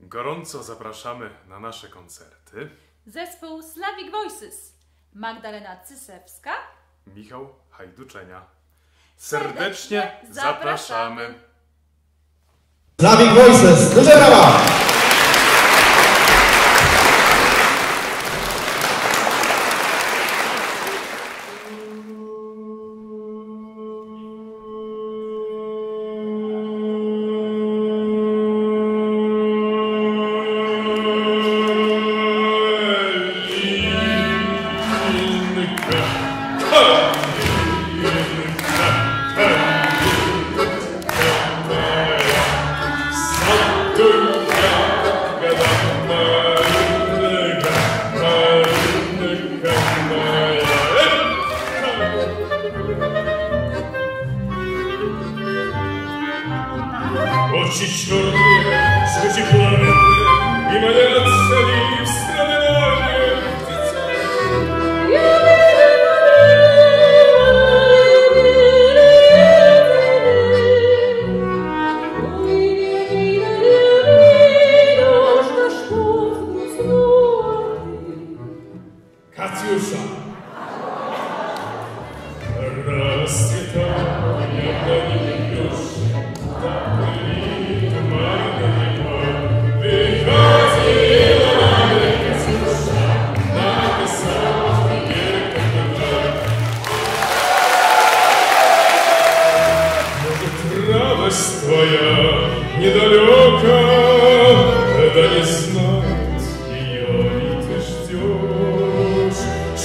Gorąco zapraszamy na nasze koncerty. Zespół Slavic Voices. Magdalena Cysewska. Michał Hajduczenia. Serdecznie Serdecznie zapraszamy. zapraszamy. Slavic Voices, duże brawa! Очи черные, звуки пламенные, И молятся ли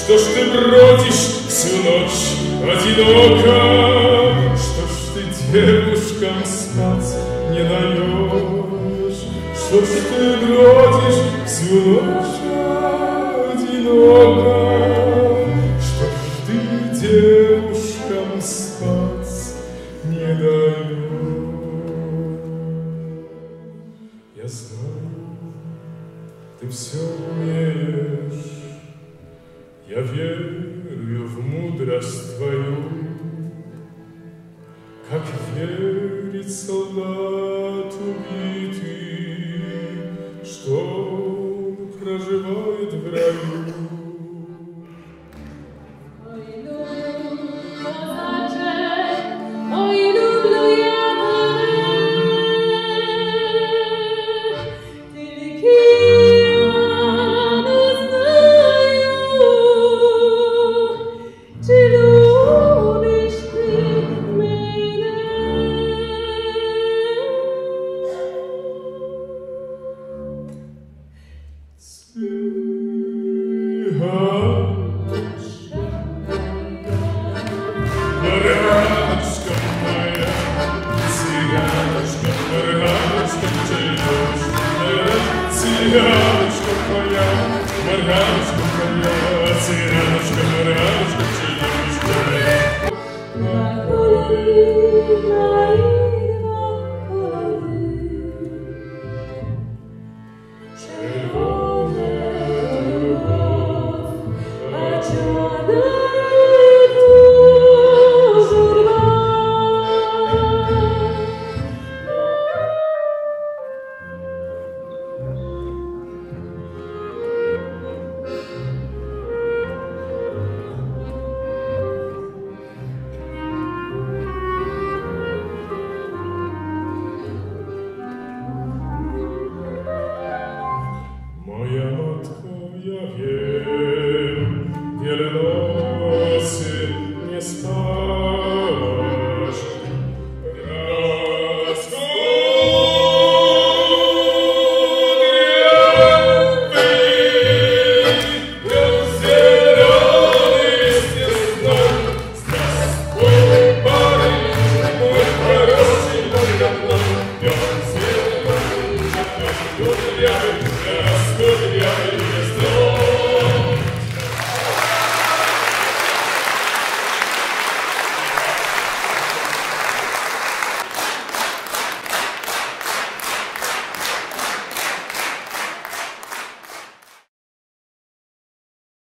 Что ж ты бродишь всю ночь одиноко, что ж ты девушкам спать не даешь, что ж ты бродишь всю ночь одиноко, что ж ты девушкам спать не даешь. Я знаю, ты все умеешь, я верю в мудрость твою, как верит солдат убитый, что он проживает в раю. Czy lubisz ty mnie? Марганочка моя, цыганочка, марганочка, чайдешь, цыганочка моя, марганочка моя, you.